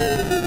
Thank you.